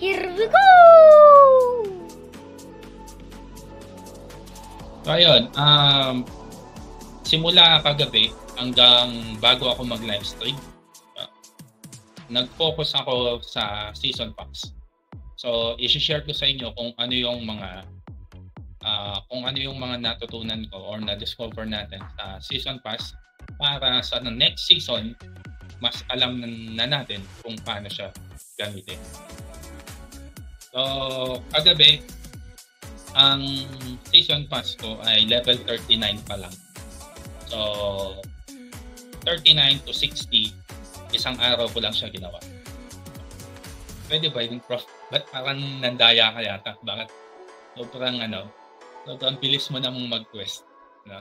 Here we go! So ayun, um, simula kagabi hanggang bago ako mag-live stream, uh, nag-focus ako sa season pass. So, i-share ko sa inyo kung ano yung mga uh, kung ano yung mga natutunan ko or na-discover natin sa season pass para sa next season mas alam na natin kung paano siya gamitin. So, kagabi, ang season pass ko ay level 39 pa lang. So, 39 to 60, isang araw ko lang siya ginawa. Pwede ba yung prof? Ba't parang nandaya ka yata? Bakit? Sobrang ano, sobrang bilis mo namang mag-quest. No?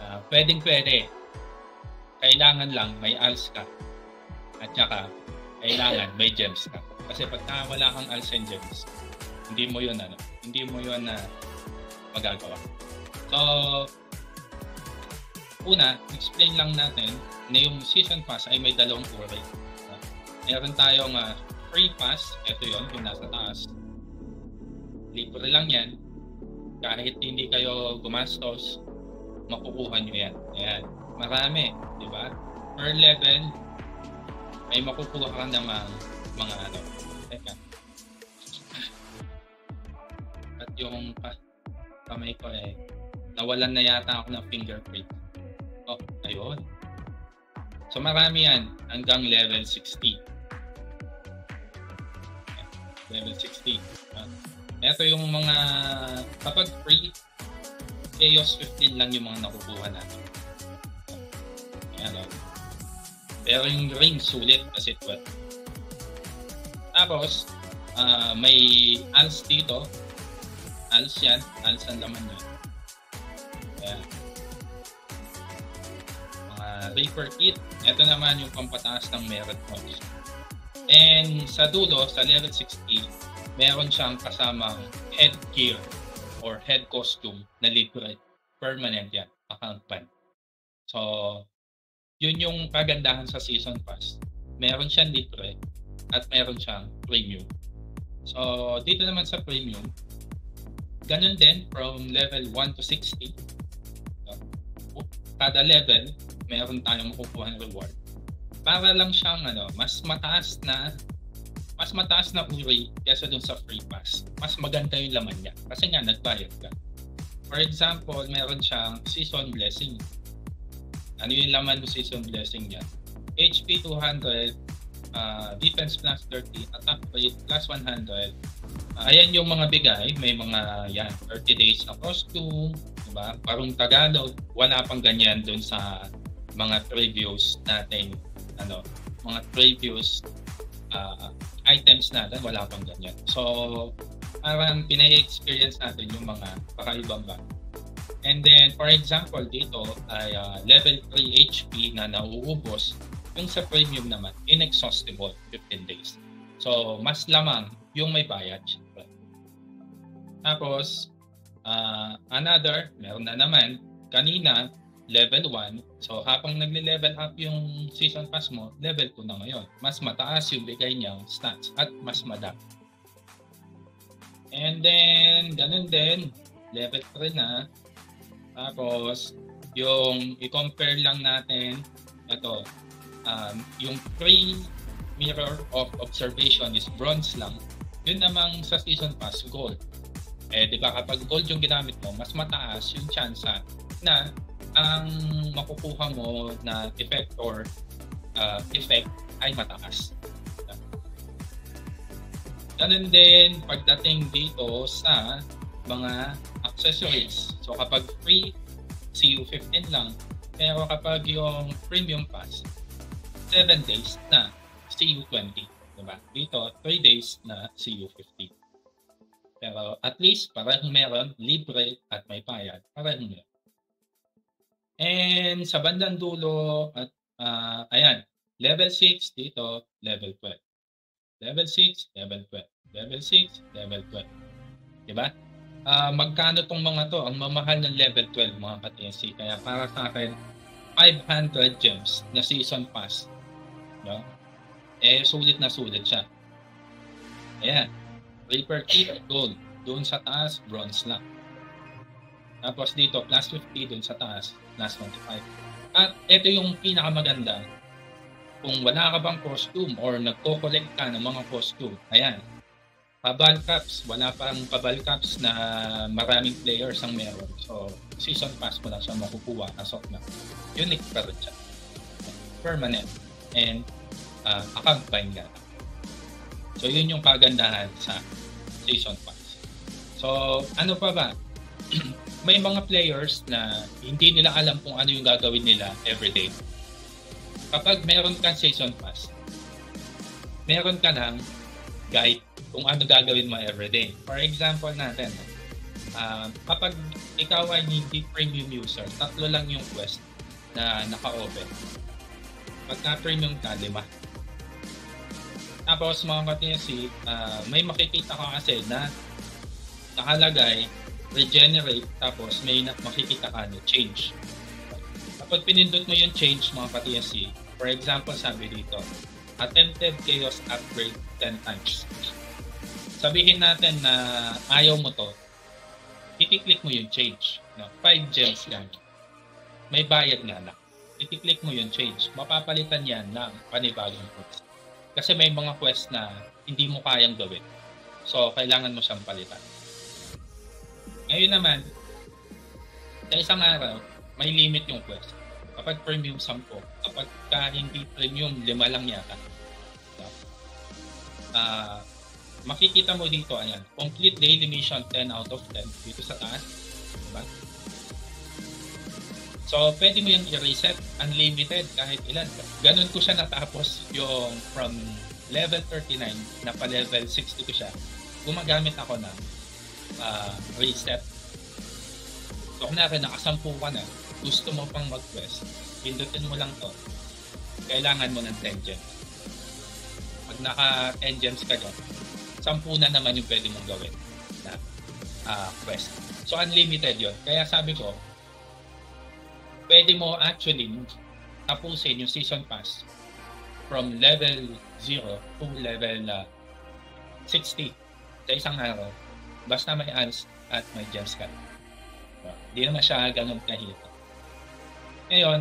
Uh, pwedeng pwede. Kailangan lang may ALS ka. At saka, kailangan may gems ka. Kasi pagka wala kang alts hindi mo yun ano, hindi mo yun na magagawa. So, una, explain lang natin na yung season pass ay may dalawang uri. Meron tayong uh, free pass, ito yon yung nasa taas. Libre lang yan. Kahit hindi kayo gumastos, makukuha nyo yan. Ayan. Marami, di ba? Per level, ay makukuha ka namang mga ano, Teka. At yung ah, kamay ko eh, nawalan na yata ako ng fingerprint. Oh, ayun. So marami yan hanggang level 60. Level 60. Uh, ito yung mga, kapag free, Chaos 15 lang yung mga nakukuha natin. Ayan. Oh. Pero yung ring sulit kasi 12. Tapos, uh, may ALS dito. ALS yan. ALS ang laman niya. Mga Reaper Kit. Ito naman yung pampataas ng merit points. And sa dulo, sa level 60, meron siyang kasamang head gear or head costume na libre. Permanent yan. Account. So, yun yung kagandahan sa season pass. Meron siyang libre at meron siyang premium. So, dito naman sa premium, ganun din from level 1 to 60. So, kada level, meron tayong makukuha ng reward. Para lang siyang ano, mas mataas na mas mataas na uri kaysa dun sa free pass. Mas maganda yung laman niya. Kasi nga, nagbayad ka. For example, meron siyang season blessing. Ano yung laman ng season blessing niya? HP 200, uh, defense plus 30, attack rate plus 100. Uh, ayan yung mga bigay, may mga yan, 30 days na costume, diba? Parang Tagalog, wala pang ganyan dun sa mga previous nating ano, mga previous uh, items natin, wala pang ganyan. So, parang pinay-experience natin yung mga pakaibang ba. And then, for example, dito ay uh, level 3 HP na nauubos yung sa premium naman, inexhaustible, 15 days. So, mas lamang yung may bayad. Tapos, uh, another, meron na naman, kanina, level 1. So, habang nagle-level up yung season pass mo, level 2 na ngayon. Mas mataas yung bigay niyang stats at mas madami. And then, ganun din, level 3 na. Tapos, yung i-compare lang natin, ito, um, yung free mirror of observation is bronze lang. Yun namang sa season pass, gold. Eh, di ba kapag gold yung ginamit mo, mas mataas yung chance na ang makukuha mo na effect or uh, effect ay mataas. Ganun din pagdating dito sa mga accessories. So kapag free, CU15 lang. Pero kapag yung premium pass, 7 days na CU20. Diba? Dito, 3 days na CU50. Pero at least parang meron, libre at may bayad, parang meron. And sa bandang dulo, at uh, ayan, level 6 dito, level 12. Level 6, level 12. Level 6, level 12. Diba? Uh, magkano tong mga to? Ang mamahal ng level 12 mga ka-TNC. Kaya para sa akin, 500 gems na season pass No? Eh, sulit na sulit siya. Ayan. Reaper Kit, gold. Doon sa taas, bronze lang. Tapos dito, plus 50 doon sa taas, plus 25. At ito yung pinakamaganda. Kung wala ka bang costume or nagko-collect ka ng mga costume, ayan, Pabal Cups, wala pang Pabal Cups na maraming players ang meron. So, season pass mo na siya makukuha as of now. Unique pa rin siya. Permanent. And uh, account nga. So, yun yung kagandahan sa season pass. So, ano pa ba? May mga players na hindi nila alam kung ano yung gagawin nila everyday. Kapag meron kang season pass, meron ka ng guide kung ano gagawin mo everyday. For example natin, uh, kapag ikaw ay hindi premium user, tatlo lang yung quest na naka-open. Pagka premium ka, lima. Tapos mga ka-TSC, uh, may makikita ka kasi na nakalagay, regenerate, tapos may makikita ka na change. Kapag pinindot mo yung change mga ka-TSC, for example sabi dito, attempted chaos upgrade 10 times sabihin natin na ayaw mo to, itiklik mo yung change. No? 5 gems yan. May bayad nga lang. Itiklik mo yung change. Mapapalitan yan ng panibagong quest. Kasi may mga quest na hindi mo kayang gawin. So, kailangan mo siyang palitan. Ngayon naman, sa isang araw, may limit yung quest. Kapag premium 10, kapag ka hindi premium, lima lang yata. Uh, makikita mo dito, ayan, complete daily mission 10 out of 10 dito sa taas. Diba? So, pwede mo yung i-reset, unlimited, kahit ilan. Ganun ko siya natapos yung from level 39 na pa level 60 ko siya. Gumagamit ako ng uh, reset. So, kunwari, nakasampu ka na, gusto mo pang mag-quest, pindutin mo lang to, kailangan mo ng 10 gems. Pag naka 10 gems ka dyan, sampu na naman yung pwede mong gawin na uh, quest. So, unlimited yon Kaya sabi ko, pwede mo actually tapusin yung season pass from level 0 to level uh, ah, 60 sa isang araw. Basta may ads at may gems ka. Hindi so, naman siya ganun kahirap. Ngayon,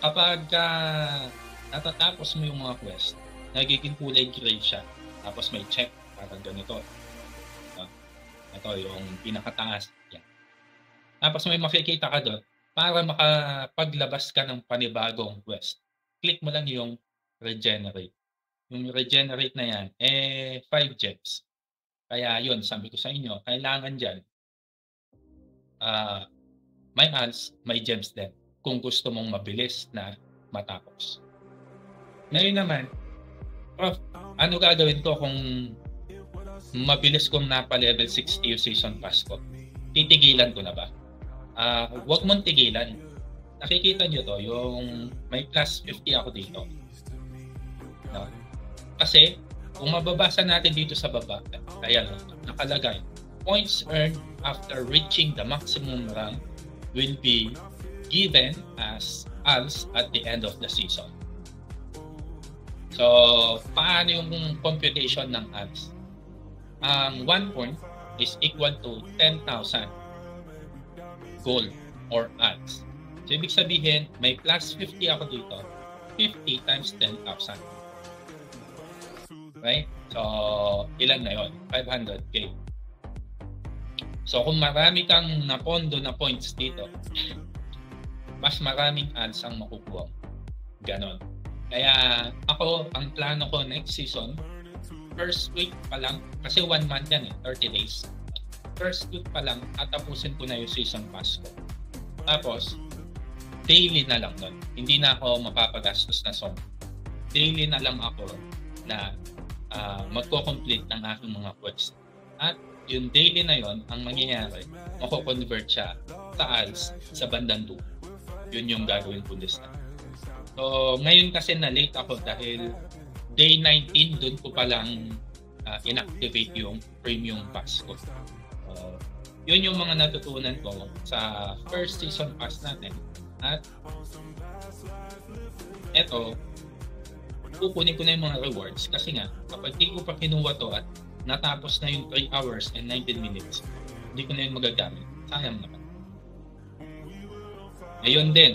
kapag uh, natatapos mo yung mga quest, nagiging kulay gray siya. Tapos may check, parang ganito. Uh, ito yung pinakataas. Yan. Tapos may makikita ka doon para makapaglabas ka ng panibagong quest. Click mo lang yung regenerate. Yung regenerate na yan, eh, 5 gems. Kaya yun, sabi ko sa inyo, kailangan dyan, uh, may ads, may gems din. Kung gusto mong mabilis na matapos. Ngayon naman, Prof, ano gagawin ko kung mabilis kong napa-level 60 yung season pass ko? Titigilan ko na ba? Uh, huwag mong tigilan. Nakikita nyo to, yung may plus 50 ako dito. No? Kasi, kung mababasa natin dito sa baba, ayan, nakalagay, points earned after reaching the maximum rank will be given as als at the end of the season. So, paano yung computation ng ads? Ang 1 point is equal to 10,000 gold or ads. So, ibig sabihin, may plus 50 ako dito. 50 times 10,000. Right? So, ilan na yon 500k. So, kung marami kang napondo na points dito, mas maraming ads ang makukuha. Ganon. Kaya ako, ang plano ko next season, first week pa lang, kasi one month yan eh, 30 days. First week pa lang, tatapusin ko na yung season pass ko. Tapos, daily na lang nun. Hindi na ako mapapagastos na song. Daily na lang ako na uh, magko-complete ng aking mga quest. At yung daily na yon ang mangyayari, mako-convert siya sa sa bandang 2. Yun yung gagawin ko this time. So, ngayon kasi na late ako dahil day 19 doon ko palang uh, inactivate yung premium pass ko. Yun yung mga natutunan ko sa first season pass natin. At eto, kukunin ko na yung mga rewards kasi nga, kapag di ko pa kinuha to at natapos na yung 3 hours and 19 minutes, hindi ko na yun magagamit. Sayang naman. Ngayon din,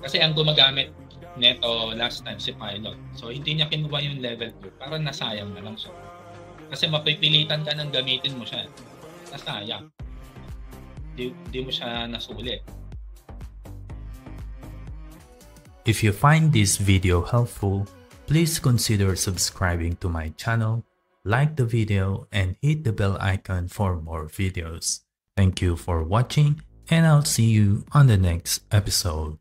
kasi ang gumagamit neto last time si Pilot. So hindi niya kinuha yung level 2 para nasayang na lang siya. Kasi mapipilitan ka nang gamitin mo siya. Di, di mo siya nasuli. If you find this video helpful, please consider subscribing to my channel, like the video, and hit the bell icon for more videos. Thank you for watching, and I'll see you on the next episode.